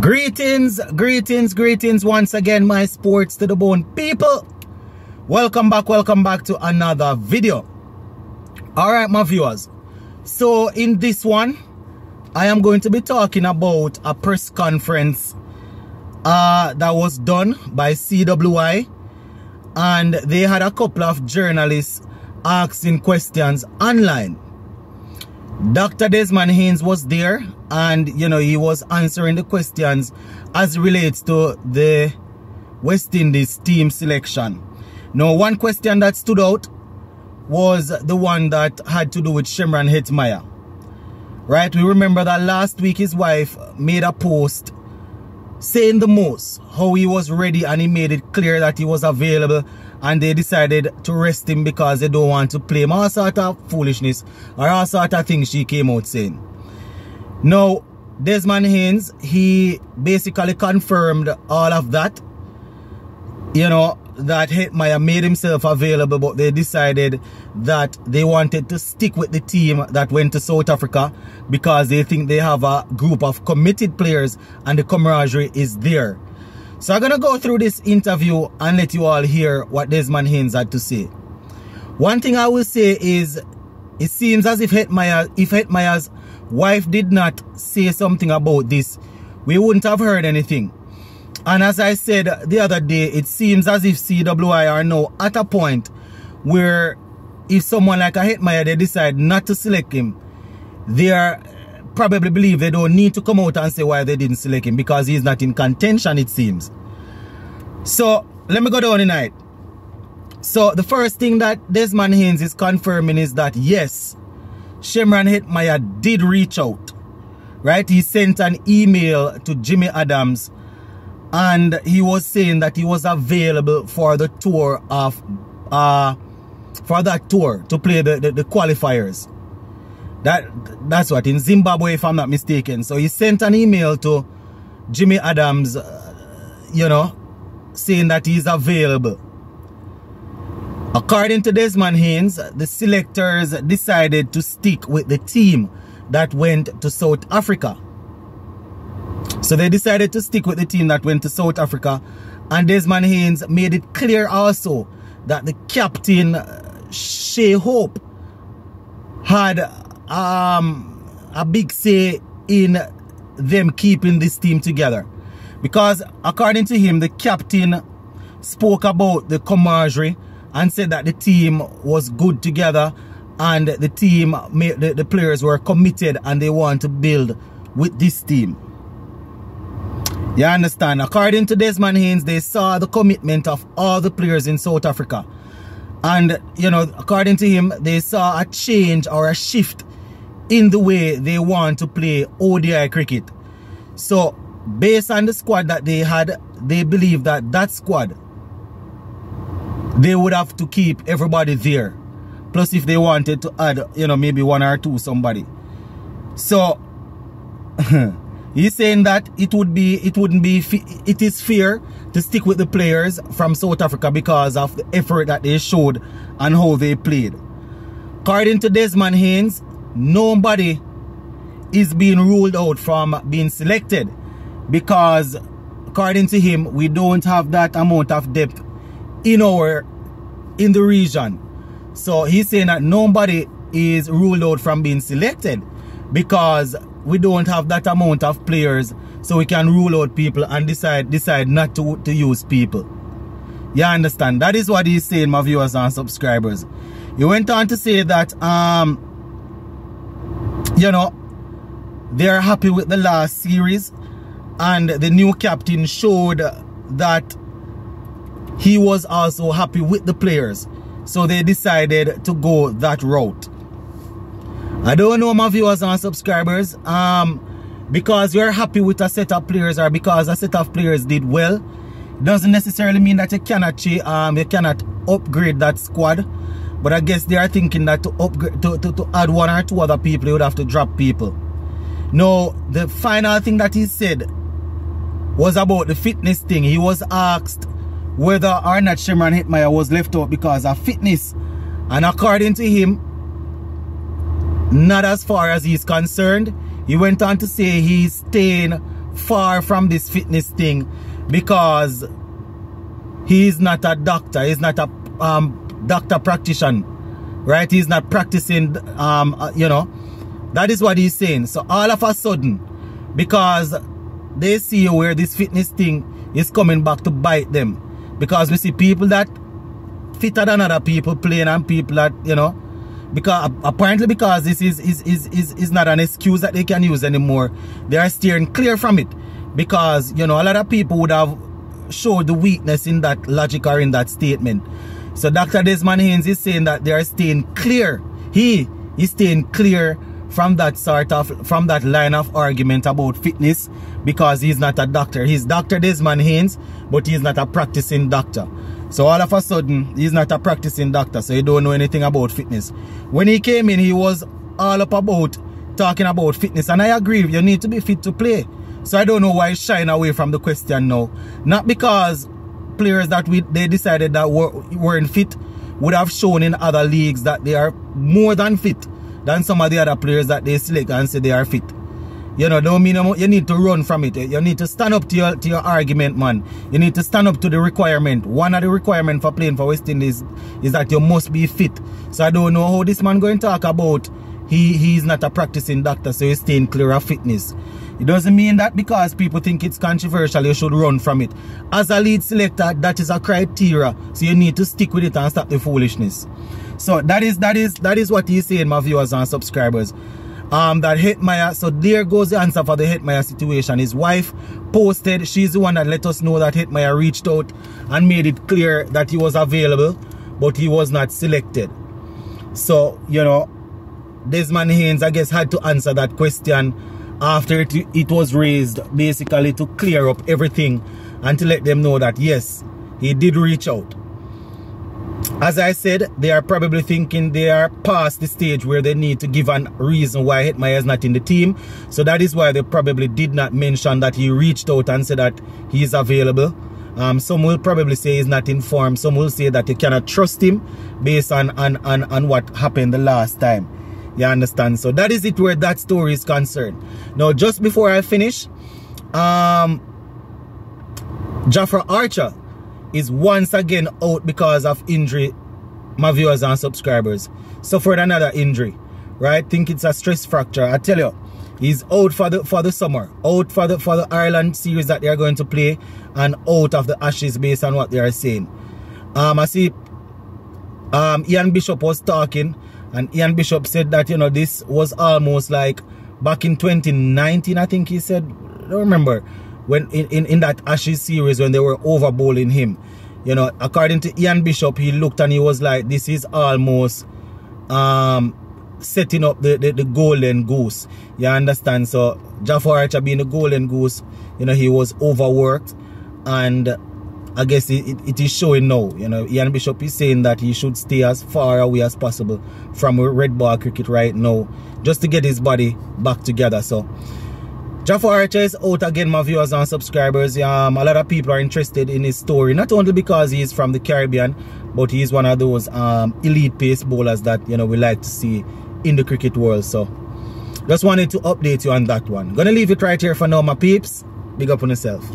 Greetings, greetings, greetings once again, my sports to the bone people. Welcome back, welcome back to another video. All right, my viewers. So in this one, I am going to be talking about a press conference uh, that was done by CWI and they had a couple of journalists asking questions online. Dr. Desmond Haynes was there and you know he was answering the questions as relates to the West Indies team selection. Now one question that stood out was the one that had to do with Shimron Hetmyer. Right, we remember that last week his wife made a post saying the most, how he was ready and he made it clear that he was available and they decided to rest him because they don't want to play him. All sort of foolishness or all sort of things she came out saying. Now, Desmond Haynes, he basically confirmed all of that. You know, that Hetmyer made himself available, but they decided that they wanted to stick with the team that went to South Africa because they think they have a group of committed players and the camaraderie is there. So I'm going to go through this interview and let you all hear what Desmond Haynes had to say. One thing I will say is it seems as if Hetmyer, if Hetmyer's wife did not say something about this, we wouldn't have heard anything. And as I said the other day, it seems as if CWI are now at a point where if someone like a Hetmyer, they decide not to select him, they are probably believe they don't need to come out and say why they didn't select him because he's not in contention, it seems. So, let me go down tonight. So, the first thing that Desmond Haynes is confirming is that yes, Shimron Hetmyer did reach out. Right? He sent an email to Jimmy Adams and he was saying that he was available for the tour of uh for that tour to play the, the, the qualifiers that that's what in Zimbabwe if I'm not mistaken so he sent an email to Jimmy Adams uh, you know saying that he's available according to Desmond Haynes the selectors decided to stick with the team that went to South Africa so they decided to stick with the team that went to South Africa. And Desmond Haynes made it clear also that the captain, uh, Shai Hope, had um, a big say in them keeping this team together. Because according to him, the captain spoke about the camaraderie and said that the team was good together and the team, the, the players were committed and they want to build with this team. You understand? According to Desmond Haynes, they saw the commitment of all the players in South Africa. And, you know, according to him, they saw a change or a shift in the way they want to play ODI cricket. So, based on the squad that they had, they believe that that squad, they would have to keep everybody there. Plus, if they wanted to add, you know, maybe one or two somebody. So, He's saying that it would be, it wouldn't be, it is fair to stick with the players from South Africa because of the effort that they showed and how they played. According to Desmond Haynes, nobody is being ruled out from being selected because according to him, we don't have that amount of depth in our, in the region. So he's saying that nobody is ruled out from being selected because we don't have that amount of players so we can rule out people and decide decide not to, to use people. You understand? That is what he's saying, my viewers and subscribers. He went on to say that, um, you know, they're happy with the last series and the new captain showed that he was also happy with the players. So they decided to go that route. I don't know my viewers and subscribers. Um, because you're happy with a set of players or because a set of players did well, doesn't necessarily mean that you cannot um you cannot upgrade that squad. But I guess they are thinking that to upgrade to, to, to add one or two other people, you would have to drop people. No, the final thing that he said was about the fitness thing. He was asked whether or not Shimron Hetmyer was left out because of fitness. And according to him, not as far as he's concerned. He went on to say he's staying far from this fitness thing because he's not a doctor. He's not a um, doctor practitioner, right? He's not practicing, um, uh, you know. That is what he's saying. So all of a sudden, because they see where this fitness thing is coming back to bite them. Because we see people that fitter than other people playing and people that, you know, because apparently because this is, is, is, is, is not an excuse that they can use anymore, they are steering clear from it. Because, you know, a lot of people would have showed the weakness in that logic or in that statement. So Dr. Desmond Haynes is saying that they are staying clear. He is staying clear from that sort of, from that line of argument about fitness because he's not a doctor. He's Dr. Desmond Haynes, but he's not a practicing doctor. So all of a sudden, he's not a practicing doctor, so he don't know anything about fitness. When he came in, he was all up about talking about fitness. And I agree, you need to be fit to play. So I don't know why he's shying away from the question now. Not because players that we they decided that were, weren't fit would have shown in other leagues that they are more than fit than some of the other players that they select and say they are fit. You know, don't mean you need to run from it. You need to stand up to your to your argument, man. You need to stand up to the requirement. One of the requirements for playing for West Indies is that you must be fit. So I don't know how this man going to talk about he he's not a practicing doctor, so he's staying clear of fitness. It doesn't mean that because people think it's controversial, you should run from it. As a lead selector, that is a criteria. So you need to stick with it and stop the foolishness. So that is that is that is what he's saying, my viewers and subscribers um, that Hetmyer, so there goes the answer for the Hetmyer situation. His wife posted, she's the one that let us know that Hetmyer reached out and made it clear that he was available, but he was not selected. So, you know, Desmond Haynes, I guess, had to answer that question after it, it was raised, basically to clear up everything and to let them know that, yes, he did reach out. As I said, they are probably thinking they are past the stage where they need to give a reason why Hetmyer is not in the team. So that is why they probably did not mention that he reached out and said that he is available. Um, some will probably say he's not informed. Some will say that you cannot trust him based on, on, on, on what happened the last time. You understand? So that is it where that story is concerned. Now, just before I finish, um, Jofra Archer is once again out because of injury, my viewers and subscribers. Suffered another injury, right? Think it's a stress fracture. I tell you, he's out for the for the summer, out for the for the Ireland series that they are going to play, and out of the Ashes based on what they are saying. Um, I see. Um, Ian Bishop was talking, and Ian Bishop said that you know this was almost like back in 2019. I think he said. I don't remember when in, in, in that Ashes series when they were overbowling him. You know, according to Ian Bishop, he looked and he was like, this is almost um, setting up the, the, the golden goose. You understand? So, Jofra Archer being the golden goose, you know, he was overworked. And I guess it, it, it is showing now. You know, Ian Bishop is saying that he should stay as far away as possible from red ball cricket right now. Just to get his body back together. So, Jofra Archer is out again, my viewers and subscribers. Um, a lot of people are interested in his story, not only because he's from the Caribbean, but he's one of those um, elite pace bowlers that you know we like to see in the cricket world. So, just wanted to update you on that one. Gonna leave it right here for now, my peeps. Big up on yourself.